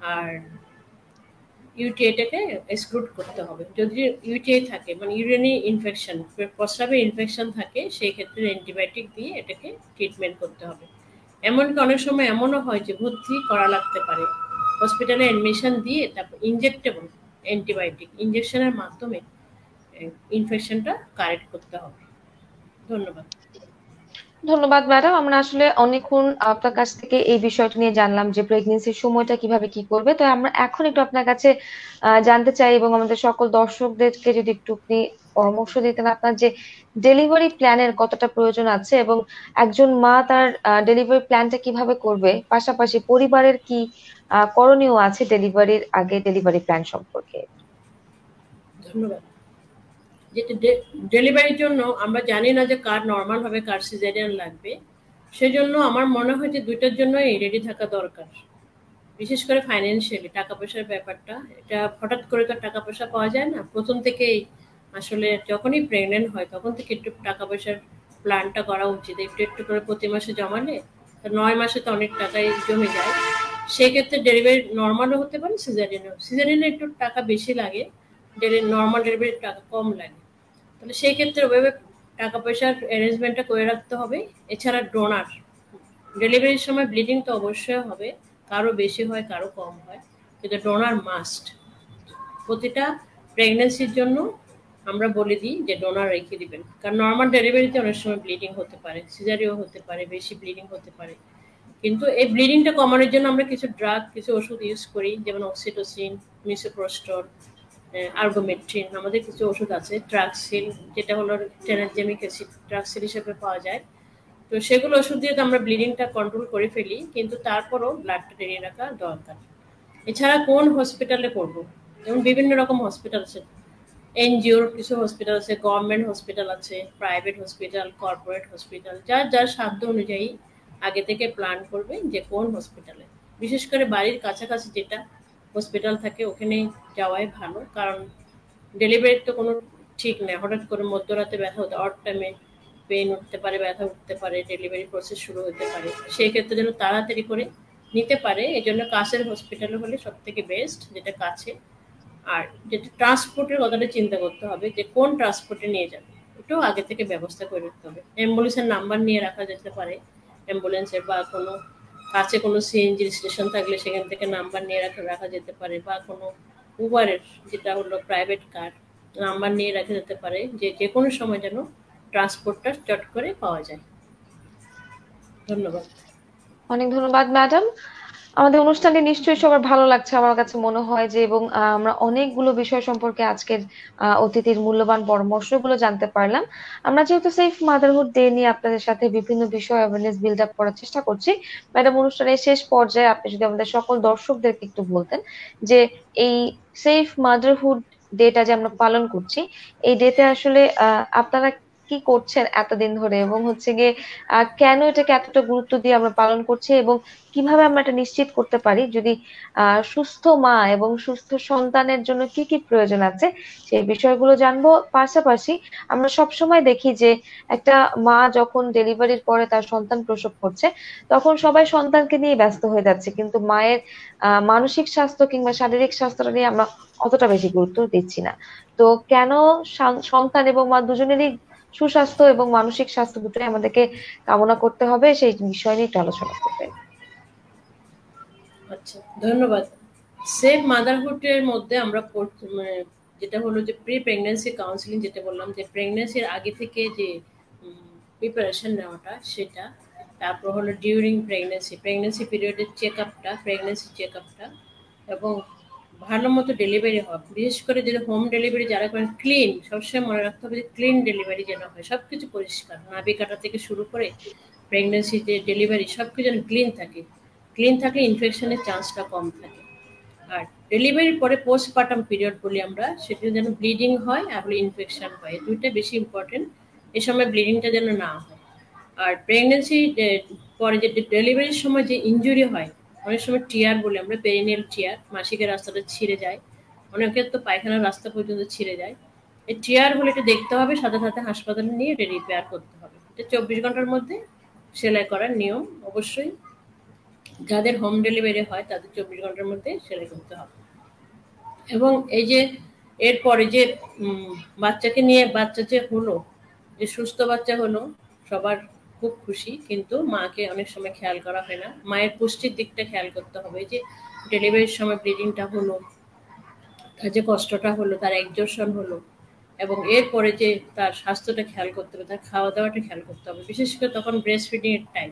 আর ইউটিআইটাকে এক্সক্লুড করতে হবে। যদি ইউটিআই থাকে মানে ইউরিনি ইনফেকশন প্রস্রাবে ইনফেকশন থাকে, সেই ক্ষেত্রে অ্যান্টিবায়োটিক দিয়ে এটাকে ট্রিটমেন্ট করতে হবে। এমনকি অনেক সময় এমনও হয় যে ভর্তি করা লাগতে পারে। হসপিটালে অ্যাডমিশন দিয়ে তারপর ইনজেক্টেবল অ্যান্টিবায়োটিক ইঞ্জেকশনের মাধ্যমে ইনফেকশনটা কারেক্ট করতে হবে। ধন্যবাদ। ধন্যবাদ, ম্যাডাম। আমরা আসলে অনেকক্ষণ আপনার কাছ থেকে এই বিষয়টা নিয়ে জানলাম যে প্রেগনেন্সির সময়টা কীভাবে কি করবে। তো আমরা এখন একটু আপনার কাছে জানতে চাই এবং আমাদের সকল দর্শকদেরকে যদি একটু পরামর্শ দিতেন আপনার যে ডেলিভারি প্ল্যানের কতটা প্রয়োজন আছে এবং একজন মা তার ডেলিভারি প্ল্যানটা কীভাবে করবে? পাশাপাশি পরিবারের কি করণীয় আছে ডেলিভারির আগে ডেলিভারি প্ল্যান সম্পর্কে? ধন্যবাদ। যেটা ডেলিভারির জন্য আমরা জানি না যে কার নর্মাল হবে, কার সিজারিয়ান লাগবে। সেজন্য আমার মনে হয় যে দুইটার জন্যই রেডি থাকা দরকার। বিশেষ করে ফাইন্যান্সিয়ালি টাকা পয়সার ব্যাপারটা। এটা হঠাৎ করে তো টাকা পয়সা পাওয়া যায় না। প্রথম থেকেই আসলে যখনই প্রেগনেন্ট হয়, তখন থেকে একটু টাকা পয়সার প্ল্যানটা করা উচিত। একটু একটু করে প্রতি মাসে জমালে নয় মাসে তো অনেক টাকাই জমে যায়। সেক্ষেত্রে ডেলিভারি নর্মালও হতে পারে সিজারিয়ানও সিজারিয়ানে একটু টাকা বেশি লাগে ডেলি নর্মাল ডেলিভারির টাকা কম লাগে। তাহলে সেই ক্ষেত্রে ওইভাবে টাকা পয়সার অ্যারেঞ্জমেন্টটা করে রাখতে হবে। এছাড়া ডোনার, ডেলিভারির সময় ব্লিডিং তো অবশ্যই হবে। কারও বেশি হয়, কারও কম হয়। কিন্তু ডোনার মাস্ট প্রতিটা প্রেগনেন্সির জন্য আমরা বলে দিই যে ডোনার রেখে দিবেন। কারণ নর্মাল ডেলিভারিতে অনেক সময় ব্লিডিং হতে পারে সিজারিও হতে পারে, বেশি ব্লিডিং হতে পারে। কিন্তু এই ব্লিডিংটা কমানোর জন্য আমরা কিছু ড্রাগ কিছু ওষুধ ইউজ করি, যেমন অক্সিটোসিন মিসোপ্রোস্টর আর্গোমেট্রিন, আমাদের কিছু ওষুধ আছে, ট্রাক্সিল, যেটা হলো টেনাজেমিক অ্যাসিড, ট্রাক্সিল হিসেবে পাওয়া যায়। তো সেগুলো ওষুধ দিয়ে তো আমরা ব্লিডিংটা কন্ট্রোল করে ফেলি, কিন্তু তারপরও ব্লাডটা টেনে রাখা দরকার। এছাড়া কোন হসপিটালে করব? যেমন বিভিন্ন রকম হসপিটাল আছে। এনজিওর কিছু হসপিটাল আছে গভর্নমেন্ট হসপিটাল আছে প্রাইভেট হসপিটাল কর্পোরেট হসপিটাল যার যার সাধ্য অনুযায়ী আগে থেকে প্ল্যান করবে যে কোন হসপিটালে বিশেষ করে বাড়ির কাছাকাছি যেটা হসপিটাল থাকে ওখানে যাওয়াই ভালো। কারণ ডেলিভারির তো কোনো ঠিক নেই হঠাৎ করে মধ্যরাতে ব্যথা হতে অট টাইমে পেন উঠতে পারে, ব্যথা উঠতে পারে ডেলিভারি প্রসেস শুরু হতে পারে। সেই ক্ষেত্রে যেন তাড়াতাড়ি করে নিতে পারে এই জন্য কাছের হসপিটালে হলে সব থেকে বেস্ট যেটা কাছে। আর যেটা ট্রান্সপোর্টের কথাটা চিন্তা করতে হবে, যে কোন ট্রান্সপোর্টে নিয়ে যাবে। এটাও আগে থেকে ব্যবস্থা করে রাখতে হবে। অ্যাম্বুলেন্সের নাম্বার নিয়ে রাখা যেতে পারে অ্যাম্বুলেন্সের বা কোনো কাছে কোনো সিএনজি স্টেশন থাকলে সেখান থেকে নাম্বার নিয়ে রাখা রাখা যেতে পারে বা কোনো উবারের যেটা হলো প্রাইভেট কার নাম্বার নিয়ে রাখা যেতে পারে। যে যে কোনো সময় যেন ট্রান্সপোর্টটা চট করে পাওয়া যায়। ধন্যবাদ। অনেক ধন্যবাদ ম্যাডাম আমাদের অনুষ্ঠানটি নিশ্চয়ই সবার ভালো লাগছে, আমার কাছে মনে হয় যে, এবং আমরা অনেকগুলো বিষয় সম্পর্কে আজকের অতিথির মূল্যবান পরামর্শগুলো জানতে পারলাম। আমরা যেহেতু সেফ মাদারহুড ডে নিয়ে আপনাদের সাথে বিভিন্ন বিষয় অ্যাওয়ারনেস বিল্ড আপ করার চেষ্টা করছি ম্যাডাম অনুষ্ঠানের শেষ পর্যায়ে আপনি যদি আমাদের সকল দর্শকদেরকে একটু বলতেন যে, এই সেফ মাদারহুড ডেটা যে আমরা পালন করছি, এই ডেতে আসলে আপনারা কি করছেন এতদিন ধরে এবং হচ্ছে গিয়ে কেন এটাকে এতটা গুরুত্ব দিয়ে আমরা পালন করছি এবং কীভাবে আমরা এটা নিশ্চিত করতে পারি? যদি সুস্থ মা এবং সুস্থ সন্তানের জন্য কি কি প্রয়োজন আছে, সেই বিষয়গুলো জানব। পাশাপাশি আমরা সব সময় দেখি যে, একটা মা যখন ডেলিভারির পরে তার সন্তান প্রসব করছে, তখন সবাই সন্তানকে নিয়ে ব্যস্ত হয়ে যাচ্ছে। কিন্তু মায়ের মানসিক স্বাস্থ্য কিংবা শারীরিক স্বাস্থ্যটা নিয়ে আমরা অতটা বেশি গুরুত্ব দিচ্ছি না। তো কেন সন্তান এবং মা দুজনেরই সুস্বাস্থ্য এবং মানসিক স্বাস্থ্য দুটোই আমাদেরকে কামনা করতে হবে, সেই বিষয় নিয়ে একটু আলোচনা করতে আচ্ছা ধন্যবাদ। সেফ মাদারহুডের মধ্যে আমরা মানে যেটা হলো যে প্রি প্রেগনেন্সি কাউন্সিলিং যেটা বললাম, যে প্রেগনেন্সির আগে থেকে যে প্রিপারেশন নেওয়াটা, সেটা। তারপর হলো ডিউরিং প্রেগনেন্সি প্রেগনেন্সি পিরিয়ডের চেক আপটা প্রেগনেন্সি চেক আপটা এবং ভালো মতো ডেলিভারি হয়। বিশেষ করে যদি হোম ডেলিভারি যারা করেন ক্লিন সবসময় মনে রাখতে হবে যে ক্লিন ডেলিভারি যেন হয়। সব কিছু পরিষ্কার। নাবি কাটা থেকে শুরু করে প্রেগনেন্সি যে ডেলিভারি সব কিছু যেন ক্লিন থাকে। ক্লিন থাকলে ইনফেকশনের চান্সটা কম থাকে। আর ডেলিভারির পরে পোস্টপার্টাম পিরিয়ড বলি আমরা সেটা যেন ব্লিডিং হয় আর ইনফেকশন হয়। দুইটা বেশি ইম্পর্টেন্ট এ সময় ব্লিডিংটা যেন না হয়। আর প্রেগনেন্সি পরে যে ডেলিভারির সময় যে ইঞ্জুরি হয় অনেক সময় টিয়ার বলে, আমরা পেরিনিয়াল টিয়ার, মাসিকের রাস্তাটা ছিঁড়ে যায়। অনেকের তো পায়খানার রাস্তা পর্যন্ত ছিঁড়ে যায়। এই টিয়ার হলে এটা দেখতে হবে, সাথে সাথে হাসপাতালে নিয়ে এটা রিপেয়ার করতে হবে। এটা চব্বিশ ঘণ্টার মধ্যে সেলাই করার নিয়ম অবশ্যই। যাদের হোম ডেলিভারি হয়, তাদের চব্বিশ ঘণ্টার মধ্যে সেলাই করতে হবে। এবং এই যে, এরপরে যে বাচ্চাকে নিয়ে, বাচ্চা যে হলো, যে সুস্থ বাচ্চা হলো, সবার খুব খুশি, কিন্তু মাকে অনেক সময় খেয়াল করা হয় না। মায়ের পুষ্টির দিকটা খেয়াল করতে হবে যে ডেলিভারির সময় ব্লিডিংটা হলো, তার যে কষ্টটা হলো, তার একজোশন হলো, এবং এরপরে যে তার স্বাস্থ্যটা খেয়াল করতে হবে, তার খাওয়া দাওয়াটা খেয়াল করতে হবে। বিশেষ করে তখন ব্রেস্ট ফিডিং এর টাইম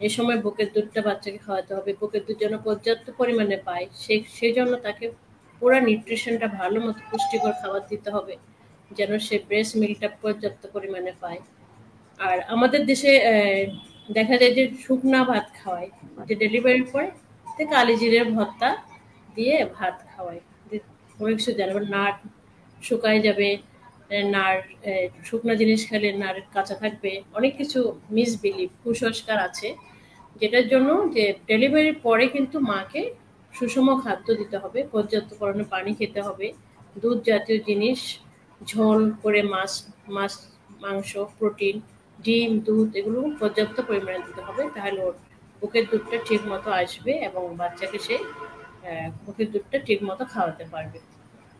এই সময় বুকের দুধটা বাচ্চাকে খাওয়াতে হবে, বুকের দুধ যেন পর্যাপ্ত পরিমাণে পায় সেই সেই জন্য তাকে পুরো নিউট্রিশনটা ভালো মতো পুষ্টিকর খাবার দিতে হবে, যেন সে ব্রেস্ট মিল্কটা পর্যাপ্ত পরিমাণে পায়। আর আমাদের দেশে দেখা যায় যে শুকনা ভাত খাওয়ায়, যে ডেলিভারির পরে কালি জিরের ভর্তা দিয়ে ভাত খাওয়ায়। কোনো কিছু জানে নাট শুকায় যাবে নার শুকনো জিনিস খেলে নার কাঁচা থাকবে, অনেক কিছু মিসবিলিভ কুসংস্কার আছে, যেটার জন্য যে ডেলিভারির পরে কিন্তু মাকে সুষম খাদ্য দিতে হবে, পর্যাপ্ত পরিমাণে পানি খেতে হবে দুধ জাতীয় জিনিস, ঝোল করে মাছ মাছ, মাংস, প্রোটিন ডিম, দুধ এগুলো পর্যাপ্ত পরিমাণে দিতে হবে। তাহলে ওর বুকের দুধটা ঠিক মতো আসবে এবং বাচ্চাকে সে বুকের দুধটা ঠিক মতো খাওয়াতে পারবে।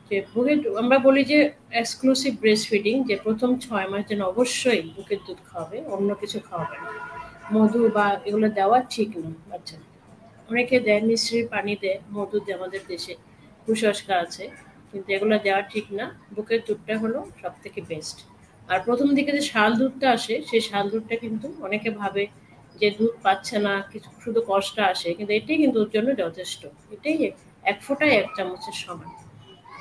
যে বুকের আমরা বলি যে এক্সক্লুসিভ ব্রেস্ট ফিডিং যে প্রথম ছয় মাস যেন অবশ্যই বুকের দুধ খাওয়াবে, অন্য কিছু খাওয়াবে না। মধু বা এগুলো দেওয়া ঠিক না আচ্ছা। অনেকে দেয় মিশ্রির পানি দেয়, মধু দেয় আমাদের দেশে কুসংস্কার আছে, কিন্তু এগুলো দেওয়া ঠিক না। বুকের দুধটা হলো সব থেকে বেস্ট আর প্রথম দিকে যে শাল দুধটা আসে, সেই শাল দুধটা কিন্তু অনেকে ভাবে যে দুধ পাচ্ছে না, কিছু শুধু কষ্ট আসে, কিন্তু এটাই কিন্তু ওর জন্য যথেষ্ট। এটাই এক ফোঁটায় এক চামচের সমান।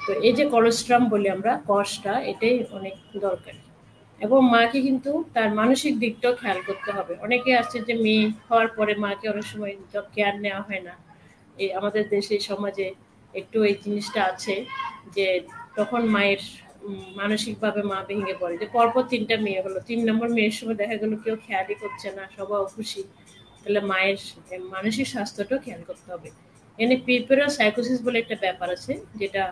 তো এই যে কলেস্ট্রাম বলি আমরা কষটা এটাই অনেক দরকারি। এবং মাকে কিন্তু তার মানসিক দিকটাও খেয়াল করতে হবে। অনেকে আছে যে মেয়ে হওয়ার পরে মাকে অনেক সময় কেয়ার নেওয়া হয় না। এই আমাদের দেশে সমাজে একটু এই জিনিসটা আছে যে তখন মায়ের মানসিকভাবে মা ভেঙে পড়ে। যে পরপর তিনটা মেয়ে হলো। তিন নম্বর মেয়ের সময় দেখা গেলো কেউ খেয়ালই করছে না, সবাই খুশি তাহলে মায়ের মানসিক স্বাস্থ্যটাও খেয়াল করতে হবে। এনে পিরপেরা সাইকোসিস বলে একটা ব্যাপার আছে, যেটা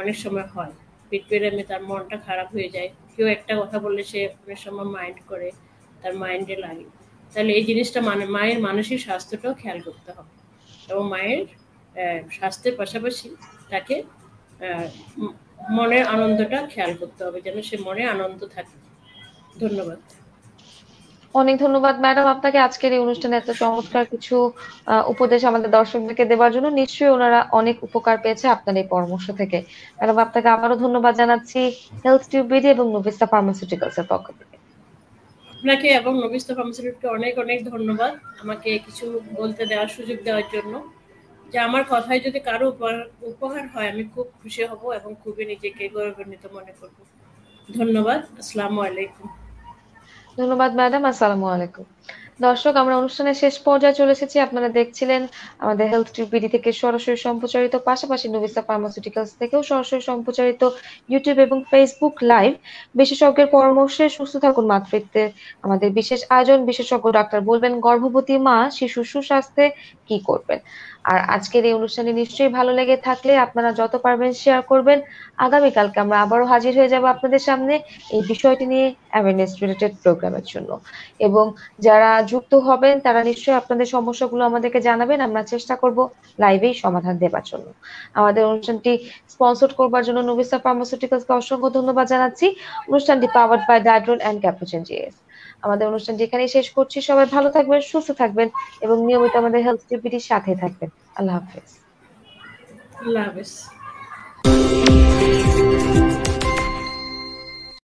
অনেক সময় হয়। পিটপেরামে তার মনটা খারাপ হয়ে যায়। কেউ একটা কথা বললে সে অনেক সময় মাইন্ড করে, তার মাইন্ডে লাগে। তাহলে এই জিনিসটা মানে মায়ের মানসিক স্বাস্থ্যটাও খেয়াল করতে হবে। এবং মায়ের স্বাস্থ্যের পাশাপাশি তাকে মনের আনন্দটা খেয়াল করতে হবে যেন সে মনে আনন্দ থাকে। ধন্যবাদ। অনেক ধন্যবাদ ম্যাডাম আপনাকে। আজকের এই অনুষ্ঠানে এত চমৎকার কিছু উপদেশ আমাদের দর্শকদেরকে দেওয়ার জন্য নিশ্চয়ই ওনারা অনেক উপকার পেয়েছে আপনার এই পরামর্শ থেকে। ম্যাডাম আপনাকে আবারও ধন্যবাদ জানাচ্ছি হেলথ টিউবিডি এবং নবিস্তা ফার্মাসিউটিক্যালস এর পক্ষ থেকে। আপনাকে এবং নবিস্তা ফার্মাসিউটিক্যালকে অনেক অনেক ধন্যবাদ আমাকে কিছু বলতে দেওয়ার সুযোগ দেওয়ার জন্য। যে আমার কথায় যদি কারও উপকার হয়, আমি খুব খুশি হব এবং খুবই নিজেকে গৌরবান্বিত মনে করব। ধন্যবাদ। আসসালামু আলাইকুম। ধন্যবাদ, ম্যাডাম। আসসালামু আলাইকুম। দর্শক, আমরা অনুষ্ঠানের শেষ পর্যায়ে চলে এসেছি। আপনারা দেখছিলেন আমাদের হেলথ টিভিডি থেকে সরাসরি সম্প্রচারিত, পাশাপাশি নবিসা ফার্মাসিউটিক্যালস থেকেও সরাসরি সম্প্রচারিত ইউটিউব এবং ফেসবুক লাইভ বিশেষজ্ঞের পরামর্শে সুস্থ থাকুন মাতৃত্বে আমাদের বিশেষ আয়োজন, বিশেষজ্ঞ ডাক্তার বলবেন, গর্ভবতী মা শিশু সুস্বাস্থ্যে কি করবেন? আর আজকের এই অনুষ্ঠানে নিশ্চয়ই ভালো লেগে থাকলে আপনারা যত পারবেন শেয়ার করবেন। আগামীকালকে আমরা আবারও হাজির হয়ে যাব আপনাদের সামনে এই বিষয়টি নিয়ে অ্যাওয়ারনেস রিলেটেড প্রোগ্রামের জন্য। এবং যারা যুক্ত হবেন, তারা নিশ্চয়ই আপনাদের সমস্যাগুলো আমাদেরকে জানাবেন। আমরা চেষ্টা করব লাইভেই সমাধান দেবার জন্য। আমাদের অনুষ্ঠানটি স্পন্সর করবার জন্য নবিসা ফার্মাসিউটিক্যালসকে অসংখ্য ধন্যবাদ জানাচ্ছি। অনুষ্ঠানটি powered by Dydrone and Capuchin GS আমাদের অনুষ্ঠান এখানেই শেষ করছি, সবাই ভালো থাকবেন, সুস্থ থাকবেন এবং নিয়মিত আমাদের হেলথ টিপিটির সাথে থাকবেন। আল্লাহ হাফেজ। আল্লাহ হাফেজ।